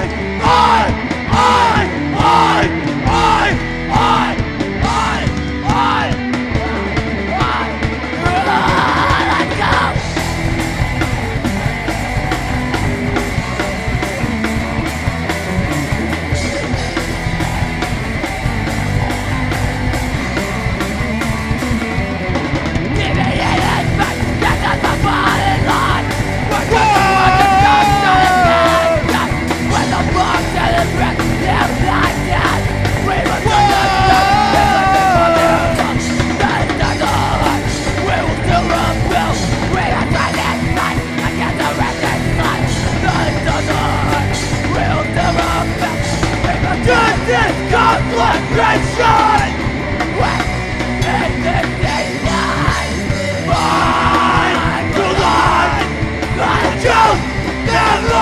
Bye. down!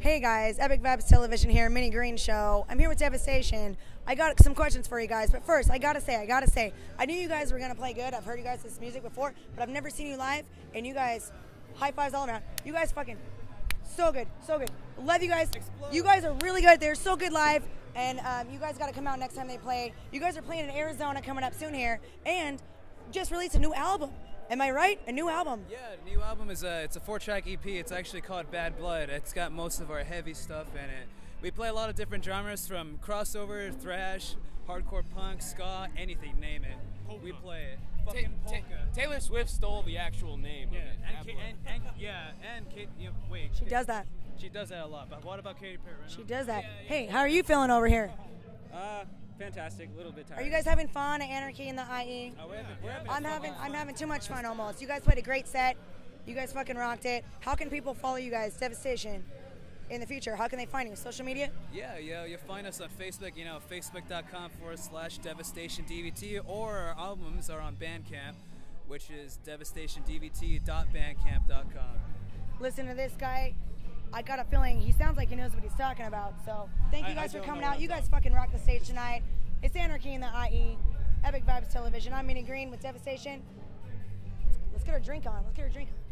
Hey guys, Epic Vibes Television here, Minnie Green Show. I'm here with Devastation. I got some questions for you guys, but first, I gotta say, I gotta say, I knew you guys were gonna play good. I've heard you guys this music before, but I've never seen you live, and you guys, high fives all around. You guys fucking so good, so good. Love you guys. You guys are really good. They're so good live, and um, you guys gotta come out next time they play. You guys are playing in Arizona coming up soon here, and just released a new album. Am I right? A new album. Yeah, the new album is a it's a four track EP. It's actually called Bad Blood. It's got most of our heavy stuff in it. We play a lot of different genres from crossover, thrash, hardcore punk, ska, anything, name it. We play it. Fucking Ta- Ta- Taylor Swift stole the actual name. yeah, of it. and, Bad Ka- and, and yeah, and Kate. You know, wait, She Kate- does that. She does that a lot. But what about Katy Perry? She does that. Hey, how are you feeling over here? Uh, fantastic. A little bit tired. Are you guys having fun at Anarchy in the IE? Uh, we're having, we're having I'm fun. having I'm having too much fun almost. You guys played a great set. You guys fucking rocked it. How can people follow you guys, Devastation, in the future? How can they find you? Social media? Yeah, yeah, you'll find us on Facebook, you know, facebook.com forward slash devastation DVT, or our albums are on Bandcamp, which is devastationdvt.bandcamp.com. Listen to this guy. I got a feeling he sounds like he knows what he's talking about. So thank you I- I guys for coming out. You guys fucking rock the stage tonight. It's Anarchy in the IE, Epic Vibes Television. I'm Minnie Green with Devastation. Let's get our drink on. Let's get our drink on.